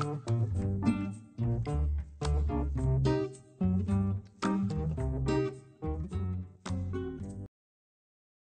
Mm-hmm.